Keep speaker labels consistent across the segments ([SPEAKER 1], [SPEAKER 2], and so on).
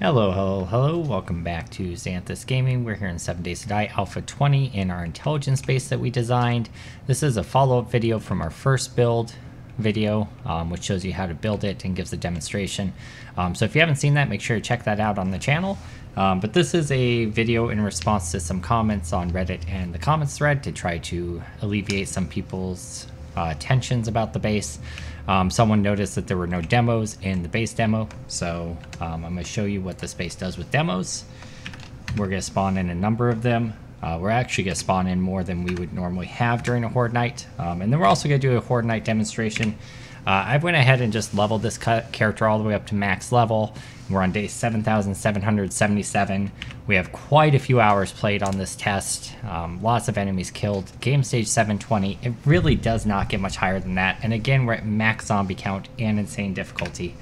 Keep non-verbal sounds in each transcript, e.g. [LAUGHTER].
[SPEAKER 1] Hello, hello, hello. Welcome back to Xanthus Gaming. We're here in 7 Days to Die Alpha 20 in our intelligence base that we designed. This is a follow-up video from our first build video, um, which shows you how to build it and gives a demonstration. Um, so if you haven't seen that, make sure to check that out on the channel. Um, but this is a video in response to some comments on Reddit and the comments thread to try to alleviate some people's uh, tensions about the base. Um, someone noticed that there were no demos in the base demo, so um, I'm going to show you what this base does with demos. We're going to spawn in a number of them. Uh, we're actually going to spawn in more than we would normally have during a Horde Night. Um, and then we're also going to do a Horde Night demonstration. Uh, I went ahead and just leveled this character all the way up to max level. We're on day 7,777. We have quite a few hours played on this test. Um, lots of enemies killed. Game stage 720. It really does not get much higher than that. And again, we're at max zombie count and insane difficulty.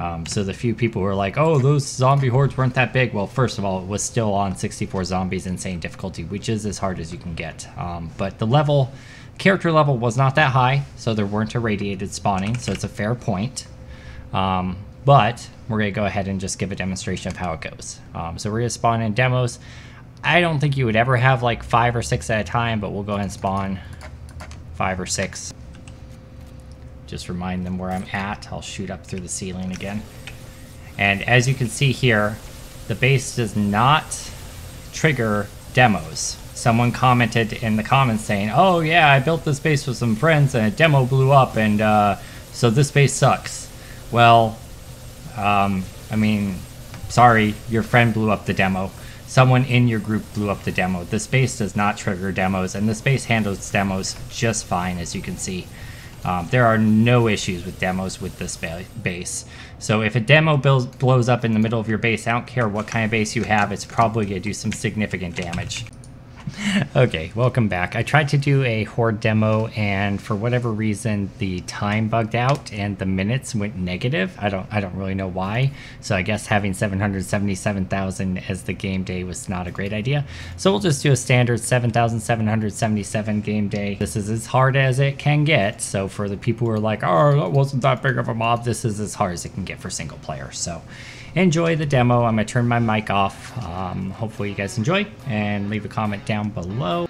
[SPEAKER 1] Um, so the few people who are like, oh, those zombie hordes weren't that big. Well, first of all, it was still on 64 zombies insane difficulty, which is as hard as you can get. Um, but the level, character level was not that high, so there weren't irradiated spawning, so it's a fair point. Um, but we're going to go ahead and just give a demonstration of how it goes. Um, so we're going to spawn in demos. I don't think you would ever have like five or six at a time, but we'll go ahead and spawn five or six just remind them where I'm at. I'll shoot up through the ceiling again. And as you can see here, the base does not trigger demos. Someone commented in the comments saying, oh yeah, I built this base with some friends and a demo blew up and uh, so this base sucks. Well, um, I mean, sorry, your friend blew up the demo. Someone in your group blew up the demo. This base does not trigger demos and this base handles demos just fine as you can see. Um, there are no issues with demos with this ba base. So if a demo blows up in the middle of your base, I don't care what kind of base you have, it's probably going to do some significant damage. [LAUGHS] okay, welcome back. I tried to do a Horde demo, and for whatever reason, the time bugged out and the minutes went negative. I don't, I don't really know why. So I guess having 777,000 as the game day was not a great idea. So we'll just do a standard 7,777 game day. This is as hard as it can get. So for the people who are like, oh, that wasn't that big of a mob, this is as hard as it can get for single player. So enjoy the demo. I'm going to turn my mic off. Um, hopefully you guys enjoy and leave a comment down below.